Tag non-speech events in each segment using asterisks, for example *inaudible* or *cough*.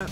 Hey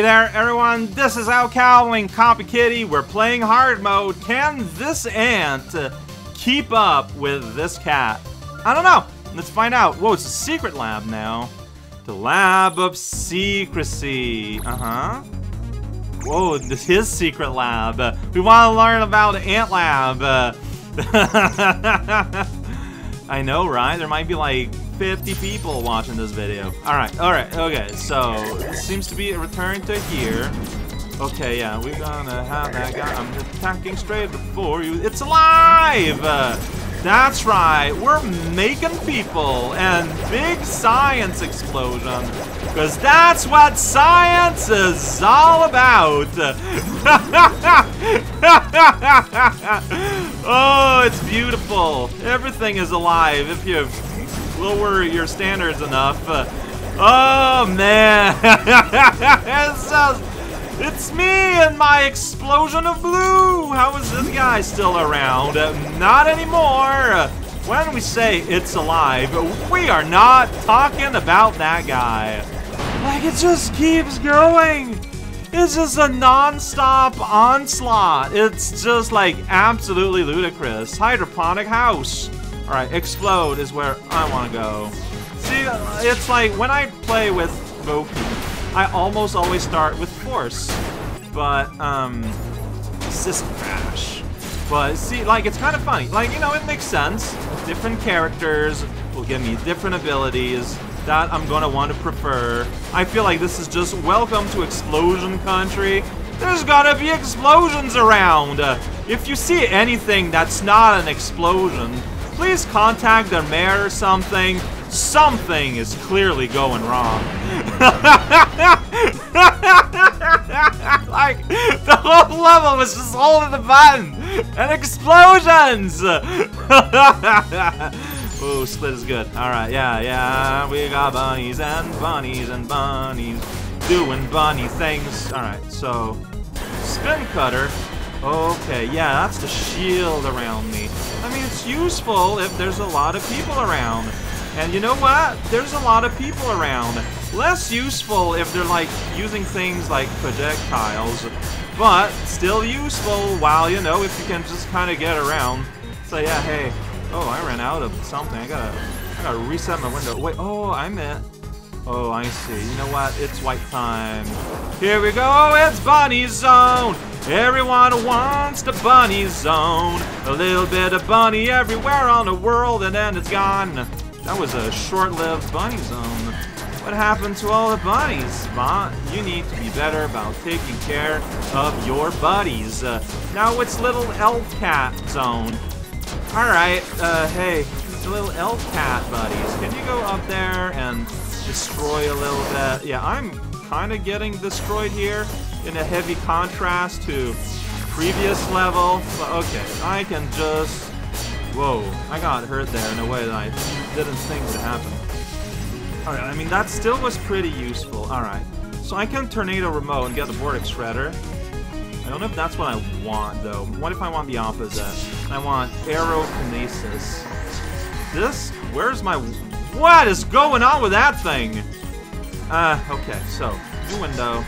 there, everyone. This is raocow playing, Copy Kitty. We're playing hard mode. Can this ant keep up with this cat? I don't know. Let's find out. Whoa, it's a secret lab now. The lab of secrecy. Uh-huh. Whoa, this is his secret lab. We want to learn about Ant Lab. *laughs* I know, right? There might be like 50 people watching this video. Alright, alright, okay, so it seems to be a return to here. Okay, yeah, we're gonna have that guy. I'm attacking straight before you. It's alive! That's right, we're making people and big science explosion. Because that's what science is all about. *laughs* oh, it's beautiful. Everything is alive if you lower your standards enough. Uh, oh, man. *laughs* it's, it's me and my explosion of blue. How is this guy still around? not anymore. When we say it's alive, we are not talking about that guy. Like, it just keeps going. It's just a non-stop onslaught. It's just, like, absolutely ludicrous. Hydroponic house. Alright, explode is where I want to go. See, it's like, when I play with Boki, I almost always start with Force. But, um, System Crash. But, see, like, it's kind of funny. Like, you know, it makes sense. Different characters will give me different abilities that I'm gonna want to prefer. I feel like this is just welcome to explosion country. There's gotta be explosions around. if you see anything that's not an explosion, please contact the mayor or something. Something is clearly going wrong. *laughs* like, the whole level was just holding the button and explosions! *laughs* Ooh, split is good. Alright, yeah, yeah. We got bunnies and bunnies and bunnies doing bunny things. Alright, so spin cutter. Okay, yeah, that's the shield around me. I mean, it's useful if there's a lot of people around. And you know what? There's a lot of people around. Less useful if they're like using things like projectiles, but still useful while, you know, if you can just kind of get around. So yeah, hey, oh, I ran out of something. I gotta, I gotta reset my window. Wait, oh, I meant, oh, I see. You know what? It's white time. Here we go, it's Bunny Zone. Everyone wants the Bunny Zone. A little bit of bunny everywhere on the world, and then it's gone. That was a short-lived bunny zone. What happened to all the bunnies, Spot? You need to be better about taking care of your buddies. Uh, now it's little elf cat zone. Alright, uh, hey, little elf cat buddies. Can you go up there and destroy a little bit? Yeah, I'm kind of getting destroyed here in a heavy contrast to previous level. But okay, I can just Whoa, I got hurt there in a way that I didn't think would happen. Alright, I mean, that still was pretty useful. Alright, so I can Tornado Remote and get the Vortex Shredder. I don't know if that's what I want, though. What if I want the opposite? I want Aerokinesis. This? Where's my... What is going on with that thing? Uh, okay, so, new window.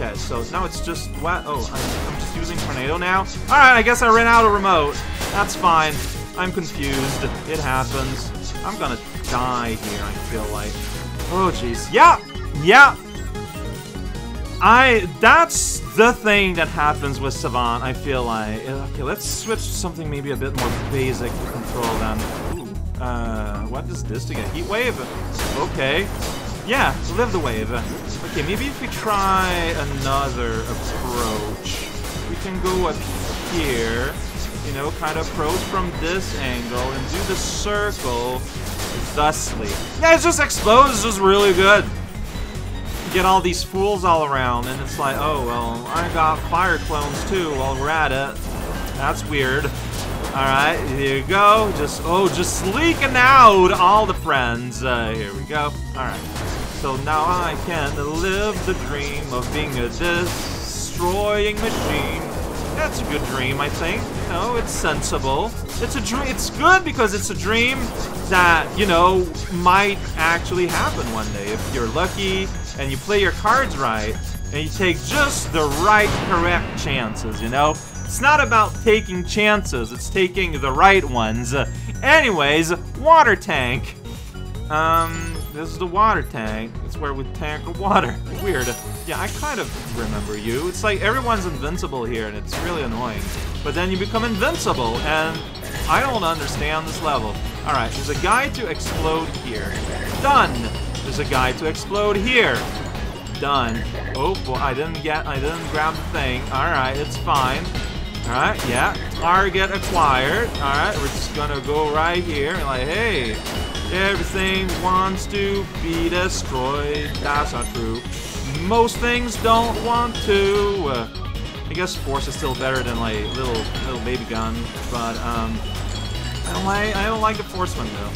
Okay, so now it's just what? Oh, I'm just using Tornado now? Alright, I guess I ran out of remote. That's fine. I'm confused. It happens. I'm gonna die here, I feel like. Oh, jeez. Yeah! Yeah! I... That's the thing that happens with Savant, I feel like. Okay, let's switch to something maybe a bit more basic to control then. Ooh. Uh, what is this to get? Heat Wave? Okay. Yeah, live the wave. Okay, maybe if we try another approach. We can go up here you know, kind of approach from this angle and do the circle thusly. Yeah, it just explodes, it's just really good. Get all these fools all around, and it's like, oh, well, I got fire clones too while we're at it. That's weird. Alright, here you go. Just, oh, just leaking out all the friends. Uh, here we go. Alright. So now I can live the dream of being a destroying machine That's a good dream, I think. You know, it's sensible. It's a dream. It's good because it's a dream that, you know, might actually happen one day. If you're lucky and you play your cards right and you take just the right, correct chances, you know? It's not about taking chances, it's taking the right ones. Anyways, water tank. Um, this is the water tank. It's where we tank water. *laughs* Weird. Yeah, I kind of remember you. It's like everyone's invincible here, and it's really annoying. But then you become invincible, and I don't understand this level. Alright, there's a guy to explode here. Done! There's a guy to explode here. Done. Oh boy, I didn't get, I didn't grab the thing. Alright, it's fine. Alright, yeah. Target acquired. Alright, we're just gonna go right here. Like, hey, everything wants to be destroyed. That's not true. Most things don't want to. I guess force is still better than like little little baby gun, but um, I don't like I don't like the force window.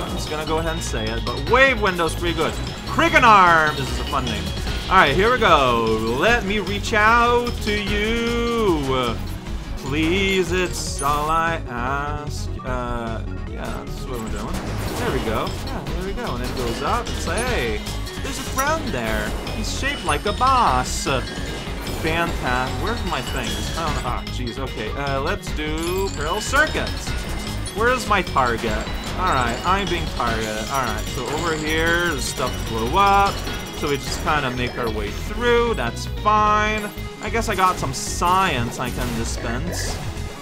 I'm just gonna go ahead and say it, but wave window's pretty good. Krigan Arm. This is a fun name. All right, here we go. Let me reach out to you. Please, it's all I ask. Uh, yeah, that's what we're doing. There we go. Yeah, there we go. And it goes up. It's like, hey, there's a friend there. He's shaped like a boss. Fantastic. Where's my things? I don't. Ah, jeez. Okay, uh, let's do Pearl Circuits. Where's my target? Alright, I'm being targeted. Alright, so over here, the stuff blow up. So we just kind of make our way through. That's fine. I guess I got some science I can dispense.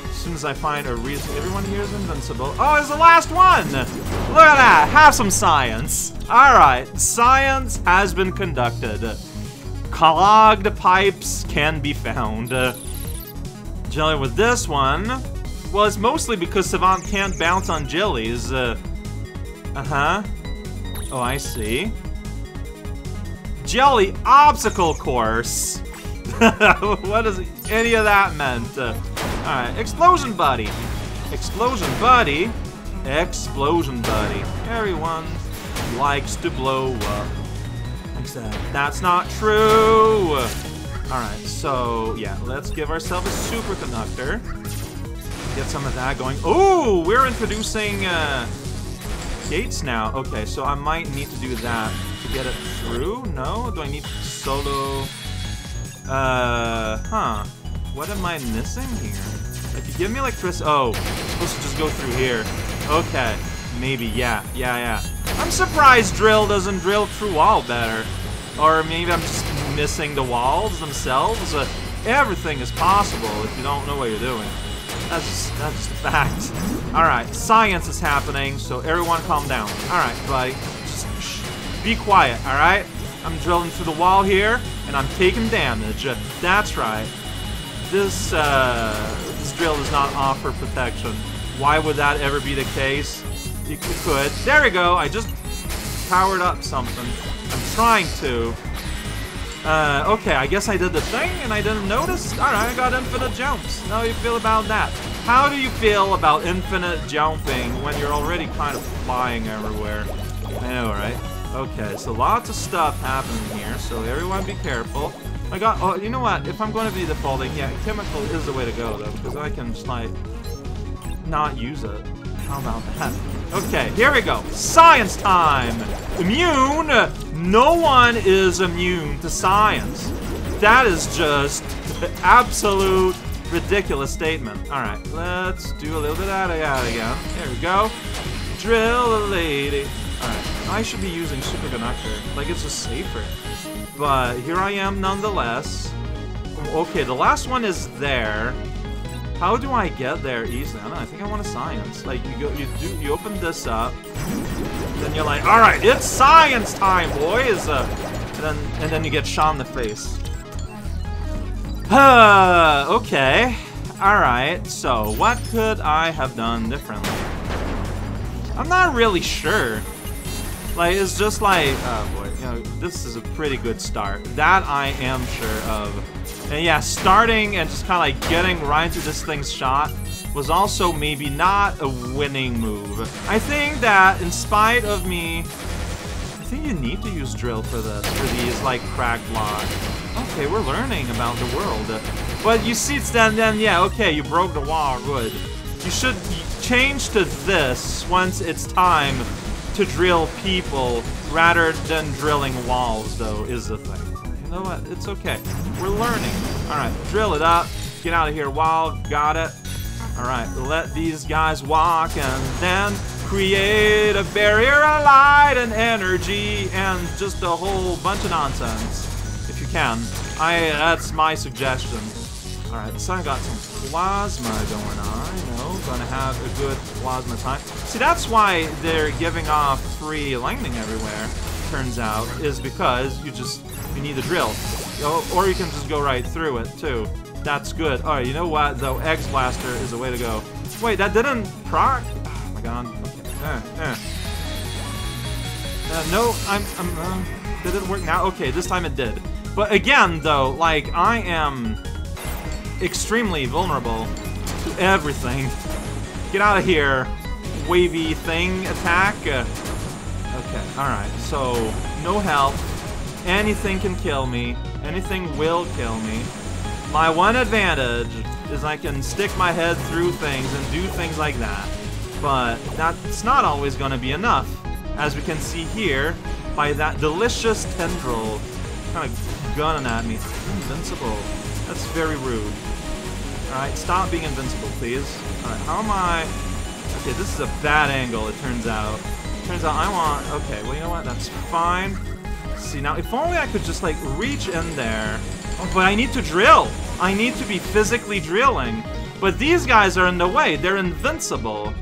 As soon as I find a reason. Everyone here is invincible. Oh, it's the last one! Look at that! Have some science. Alright, science has been conducted. Clogged pipes can be found. Jelly with this one was mostly because Savant can't bounce on jellies. Uh, uh-huh. Oh, I see. Jelly obstacle course. *laughs* what does any of that meant? Uh, Alright, Explosion Buddy. Explosion Buddy. Explosion Buddy. Everyone likes to blow up. Except that's not true. Alright, so yeah, let's give ourselves a superconductor. Get some of that going. Oh, we're introducing uh, gates now. Okay, so I might need to do that to get it through. No? Do I need solo... Uh, huh. What am I missing here? If you give me electricity... Oh, I'm supposed to just go through here. Okay. Maybe, yeah. Yeah, yeah. I'm surprised drill doesn't drill through wall better. Or maybe I'm just missing the walls themselves. Uh, everything is possible if you don't know what you're doing. That's just, that's just a fact. Alright, science is happening, so everyone calm down. Alright, buddy. Be quiet, alright? I'm drilling through the wall here, and I'm taking damage. That's right. This, uh, this drill does not offer protection. Why would that ever be the case? You could. There we go. I just powered up something. I'm trying to. Uh, okay, I guess I did the thing and I didn't notice. Alright, I got infinite jumps. How do you feel about that? How do you feel about infinite jumping when you're already kind of flying everywhere? I know, right? Okay, so lots of stuff happening here, so everyone be careful. I got, oh, you know what? If I'm going to be defaulting, yeah, chemical is the way to go, though, because I can just, like, not use it. How about that? Okay, here we go. Science time! Immune! No one is immune to science. That is just *laughs* absolute ridiculous statement. Alright, let's do a little bit of that again. There we go. Drill a lady. Alright, I should be using superconductor. Like, it's just safer. But here I am nonetheless. Okay, the last one is there. How do I get there easily? I don't know, I think I want a science. Like, you go, you do, you open this up, then you're like, all right, it's science time, boys! Uh, and then, and then you get shot in the face. Uh, okay. Alright, so what could I have done differently? I'm not really sure. Like, it's just like, oh boy, you know, this is a pretty good start. That I am sure of. And yeah, starting and just kind of like getting right into this thing's shot was also maybe not a winning move. I think that in spite of me I think you need to use drill for this, for these, like, crack blocks. Okay, we're learning about the world. But you see, it's then, then, yeah, okay, you broke the wall, good. You should change to this once it's time to drill people rather than drilling walls, though, is the thing. You know what? It's okay. We're learning. Alright, drill it up. Get out of here, wall. Got it. Alright, let these guys walk and then create a barrier of light and energy and just a whole bunch of nonsense. If you can. I that's my suggestion. Alright, so I got some plasma going on, gonna have a good plasma time. See, that's why they're giving off free lightning everywhere, turns out, is because you just, you need a drill. Or you can just go right through it, too. That's good. Alright, you know what, though? Eggs Blaster is the way to go. Wait, that didn't proc? Oh my god. Okay. Uh, uh. Uh, no, I'm, I'm, uh, did it work now? Okay, this time it did. But again, though, like, I am extremely vulnerable everything. Get out of here, wavy thing attack. Uh, okay, alright, so, no help. Anything can kill me. Anything will kill me. My one advantage is I can stick my head through things and do things like that. But that's not always going to be enough. As we can see here, by that delicious tendril kind of gunning at me. Invincible. That's very rude. Alright, stop being invincible, please. Alright, how am I... Okay, this is a bad angle, it turns out. Turns out I want... Okay, well, you know what? That's fine. See, now, if only I could just, like, reach in there Oh, but I need to drill. I need to be physically drilling. But these guys are in the way. They're invincible.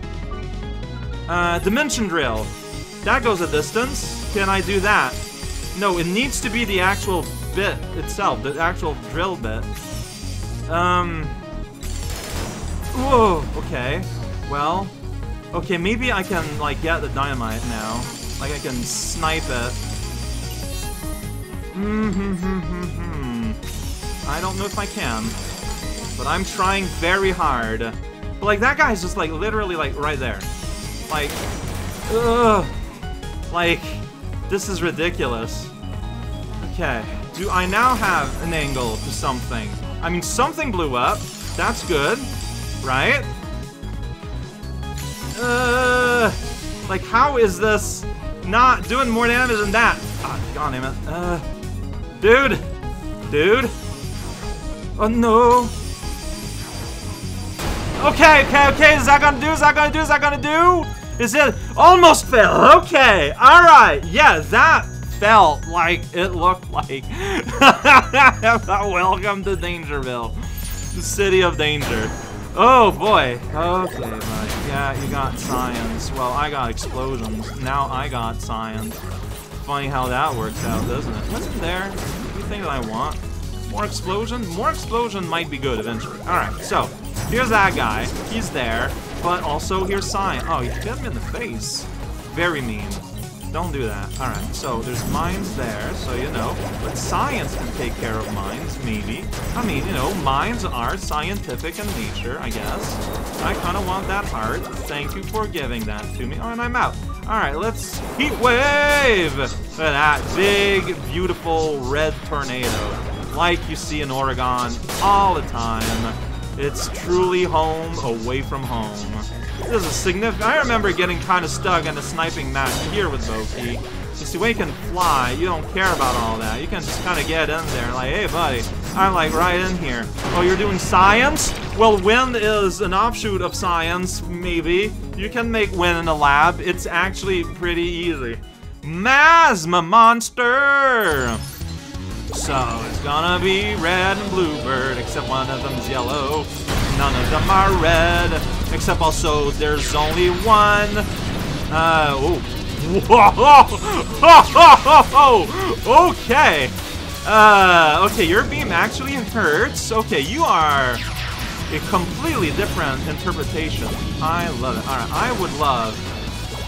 Uh, dimension drill. That goes a distance. Can I do that? No, it needs to be the actual bit itself. The actual drill bit. Um... Whoa, okay. Well... Okay, maybe I can, like, get the dynamite now. Like, I can snipe it. I don't know if I can. But I'm trying very hard. But, like, that guy's just, like, literally, like, right there. Like, ugh. Like, this is ridiculous. Okay. Do I now have an angle to something? I mean, something blew up. That's good. Right? Uh, like, how is this not doing more damage than that? Oh, God damn it. Uh, dude. Dude. Oh no! Okay, okay, okay, is that gonna do? Is that gonna do? Is that gonna do? Is it almost fell? Okay, alright, yeah, that felt like it looked like. *laughs* Welcome to Dangerville, the city of danger. Oh boy, okay, buddy. Yeah, you got science. Well, I got explosions. Now I got science. Funny how that works out, doesn't it? What's in there? Anything that I want? More explosion? More explosion might be good eventually. Alright, so, here's that guy. He's there. But also, here's Cyan. Oh, you hit him in the face. Very mean. Don't do that. Alright, so there's mines there, so you know. But science can take care of mines, maybe. I mean, you know, mines are scientific in nature, I guess. I kind of want that heart. Thank you for giving that to me. Oh, and I'm out. Alright, let's heat wave! Look at that big, beautiful red tornado like you see in Oregon all the time. It's truly home away from home. This is a significant. I remember getting kind of stuck in a sniping match here with Boki. You see, when you can fly, you don't care about all that. You can just kind of get in there, like, hey, buddy, I'm like right in here. Oh, you're doing science? Well, wind is an offshoot of science, maybe. You can make wind in a lab. It's actually pretty easy. Masma monster! So it's gonna be red and bluebird, except one of them's yellow. None of them are red, except also there's only one. Uh, oh. Whoa! *laughs* okay. Uh, okay, your beam actually hurts. Okay, you are a completely different interpretation. I love it. Alright, I would love...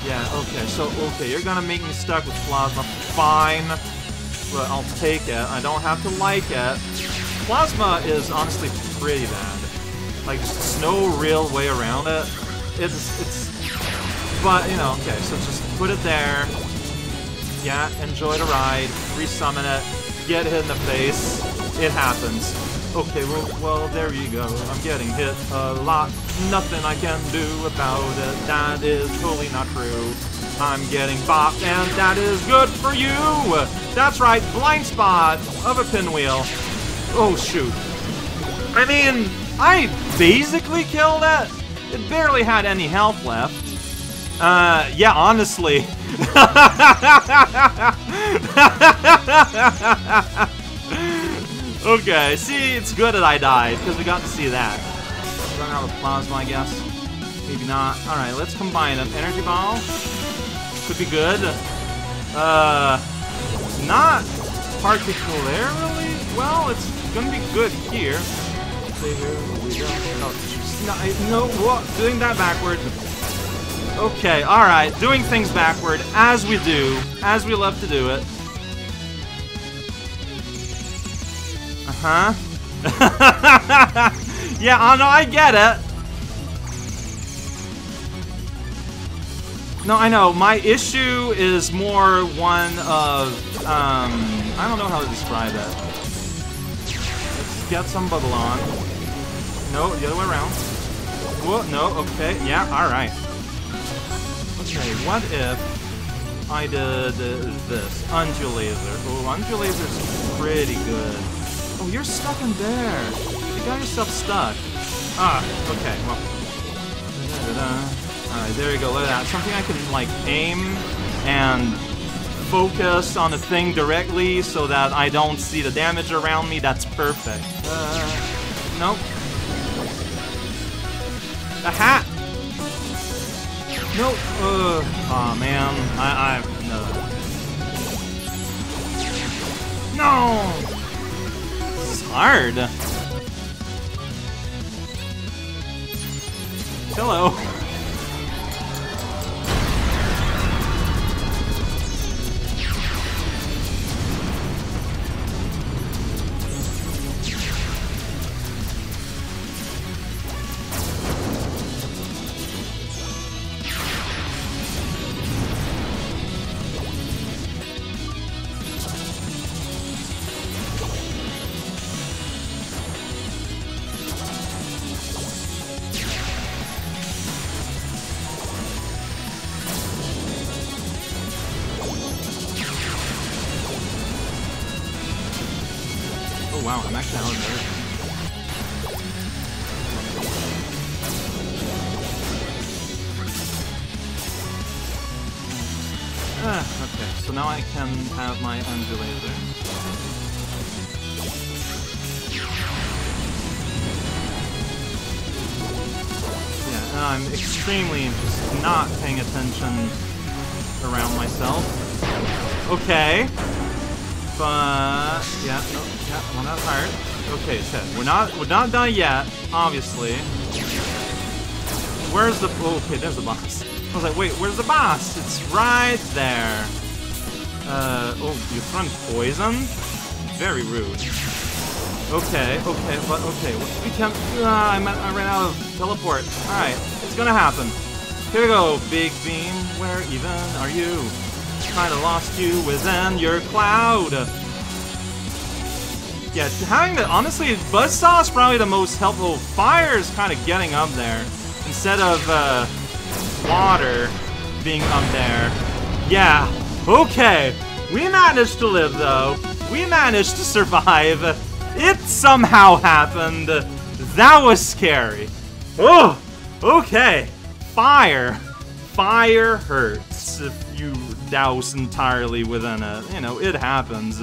Yeah, okay, so, okay, you're gonna make me stuck with plasma. Fine but I'll take it. I don't have to like it. Plasma is honestly pretty bad. Like, there's no real way around it. It's, it's, but, you know, okay, so just put it there. Yeah, enjoy the ride. Resummon it. Get hit in the face. It happens. Okay, well, well, there you go. I'm getting hit a lot. Nothing I can do about it. That is totally not true. I'm getting bopped, and that is good for you! That's right, blind spot of a pinwheel. Oh, shoot. I mean, I basically killed it. It barely had any health left. Uh, yeah, honestly. *laughs* okay, see, it's good that I died, because we got to see that. Run out of plasma, I guess. Maybe not. Alright, let's combine them. Energy ball. Could be good. Uh, not particularly. Well, it's gonna be good here. No, no, what? Doing that backward. Okay, alright. Doing things backward, as we do. As we love to do it. Uh-huh. *laughs* yeah, I know, I get it. No, I know. My issue is more one of, um, I don't know how to describe it. Let's get some bubble on. No, the other way around. Whoa, no, okay, yeah, alright. Okay, what if I did uh, this? Undulator. Oh, Undulator's pretty good. Oh, you're stuck in there. You got yourself stuck. Ah, okay, well. Da -da -da Alright, there you go, look at that. Something I can, like, aim and focus on the thing directly so that I don't see the damage around me. That's perfect. Uh, nope. A hat! Nope. Uh, oh man, I, I, no. No! This is hard. Hello. *laughs* I'm extremely just not paying attention around myself. Okay. But yeah, no, yeah, we're not tired. Okay. We're not we're not done yet, obviously. Where's the oh, okay, there's the boss. I was like, wait, where's the boss? It's right there. Uh oh, you throwing poison? Very rude. Okay, okay, but okay, we can't uh, I, I ran out of teleport. Alright, gonna happen. Here we go, Big Beam, where even are you? Kinda lost you within your cloud. Yeah, having the honestly, Buzzsaw is probably the most helpful. Fire is kind of getting up there instead of uh, water being up there. Yeah, okay. We managed to live though. We managed to survive. It somehow happened. That was scary. Oh, okay. Fire. Fire hurts if you douse entirely within it. You know, it happens.